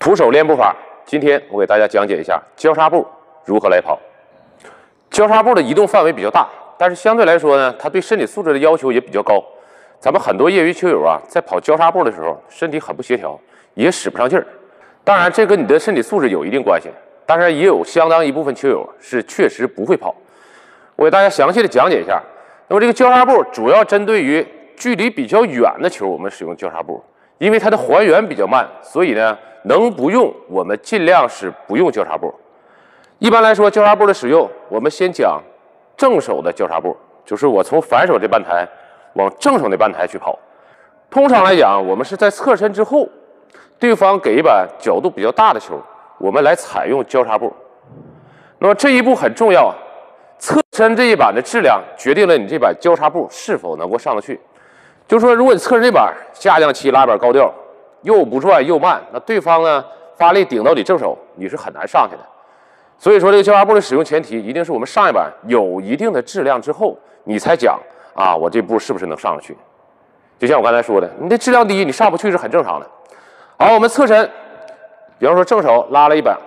徒手练步法，今天我给大家讲解一下交叉步如何来跑。交叉步的移动范围比较大，但是相对来说呢，它对身体素质的要求也比较高。咱们很多业余球友啊，在跑交叉步的时候，身体很不协调，也使不上劲儿。当然，这跟你的身体素质有一定关系。当然，也有相当一部分球友是确实不会跑。我给大家详细的讲解一下。那么，这个交叉步主要针对于距离比较远的球，我们使用交叉步。因为它的还原比较慢，所以呢，能不用我们尽量是不用交叉步。一般来说，交叉步的使用，我们先讲正手的交叉步，就是我从反手这半台往正手那半台去跑。通常来讲，我们是在侧身之后，对方给一把角度比较大的球，我们来采用交叉步。那么这一步很重要啊，侧身这一板的质量决定了你这把交叉步是否能够上得去。就是说，如果你侧身这板下降期拉板高调，又不转又慢，那对方呢发力顶到你正手，你是很难上去的。所以说，这个交叉步的使用前提，一定是我们上一板有一定的质量之后，你才讲啊，我这步是不是能上得去？就像我刚才说的，你的质量低，你上不去是很正常的。好，我们侧身，比方说正手拉了一板，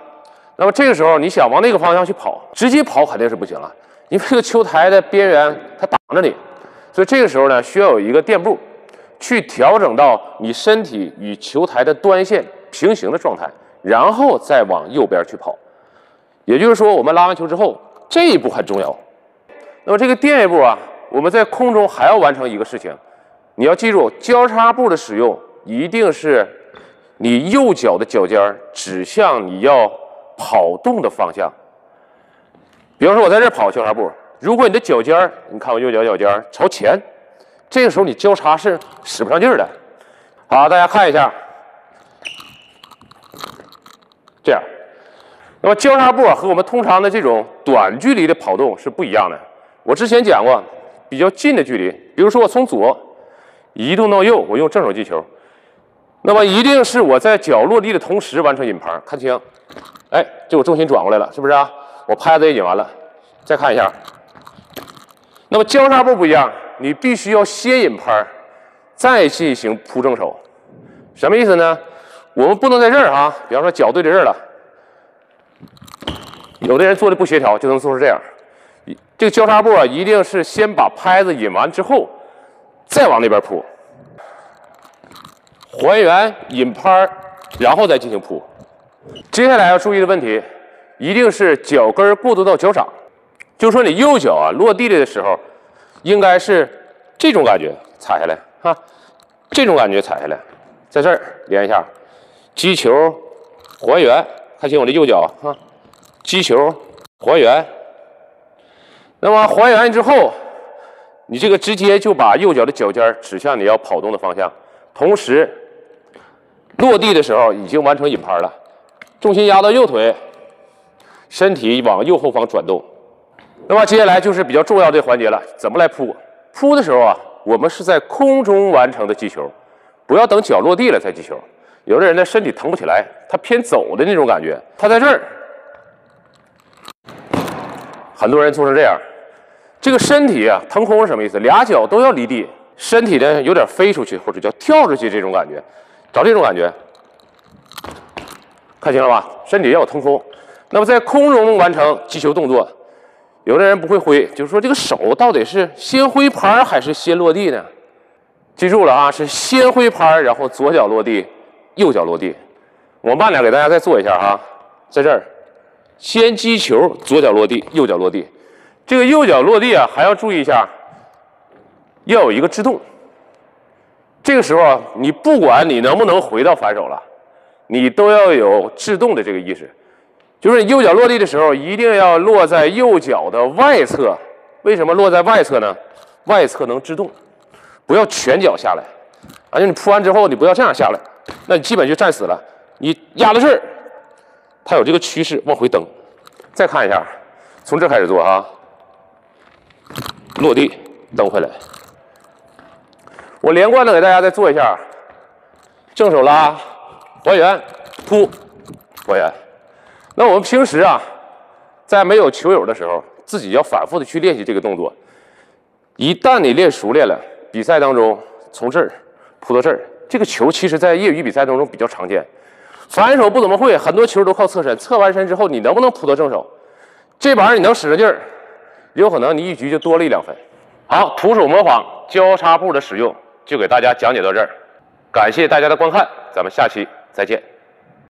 那么这个时候你想往那个方向去跑，直接跑肯定是不行了，因为这个球台的边缘它挡着你。所以这个时候呢，需要有一个垫步，去调整到你身体与球台的端线平行的状态，然后再往右边去跑。也就是说，我们拉完球之后，这一步很重要。那么这个垫一步啊，我们在空中还要完成一个事情，你要记住，交叉步的使用一定是你右脚的脚尖指向你要跑动的方向。比方说，我在这跑交叉步。如果你的脚尖儿，你看我右脚脚尖儿朝前，这个时候你交叉是使不上劲儿的。好，大家看一下，这样。那么交叉步和我们通常的这种短距离的跑动是不一样的。我之前讲过，比较近的距离，比如说我从左移动到右，我用正手击球，那么一定是我在脚落地的同时完成引拍。看清，哎，这我重心转过来了，是不是啊？我拍子也引完了，再看一下。那么交叉步不一样，你必须要先引拍，再进行铺正手，什么意思呢？我们不能在这儿啊，比方说脚对着这儿了，有的人做的不协调，就能做成这样。这个交叉步啊，一定是先把拍子引完之后，再往那边扑，还原引拍，然后再进行扑。接下来要注意的问题，一定是脚跟过渡到脚掌。就说你右脚啊落地的时候，应该是这种感觉踩下来哈，这种感觉踩下来，在这儿连一下，击球还原，看清我的右脚哈，击球还原。那么还原之后，你这个直接就把右脚的脚尖指向你要跑动的方向，同时落地的时候已经完成引拍了，重心压到右腿，身体往右后方转动。那么接下来就是比较重要的环节了，怎么来扑？扑的时候啊，我们是在空中完成的击球，不要等脚落地了再击球。有的人呢身体腾不起来，他偏走的那种感觉，他在这儿，很多人做成这样，这个身体啊腾空是什么意思？俩脚都要离地，身体呢有点飞出去或者叫跳出去这种感觉，找这种感觉，看清了吧？身体要有腾空。那么在空中完成击球动作。有的人不会挥，就是说这个手到底是先挥拍还是先落地呢？记住了啊，是先挥拍，然后左脚落地，右脚落地。我慢点给大家再做一下哈，在这儿，先击球，左脚落地，右脚落地。这个右脚落地啊，还要注意一下，要有一个制动。这个时候啊，你不管你能不能回到反手了，你都要有制动的这个意识。就是你右脚落地的时候，一定要落在右脚的外侧。为什么落在外侧呢？外侧能制动，不要全脚下来。而且你扑完之后，你不要这样下来，那你基本就站死了。你压到这儿，它有这个趋势往回蹬。再看一下，从这开始做哈，落地蹬回来。我连贯的给大家再做一下，正手拉，还原，扑，还原。那我们平时啊，在没有球友的时候，自己要反复的去练习这个动作。一旦你练熟练了，比赛当中从这儿扑到这儿，这个球其实在业余比赛当中比较常见。反手不怎么会，很多球都靠侧身，侧完身之后你能不能扑到正手？这玩意儿你能使着劲儿，有可能你一局就多了一两分。好，徒手模仿交叉步的使用就给大家讲解到这儿，感谢大家的观看，咱们下期再见。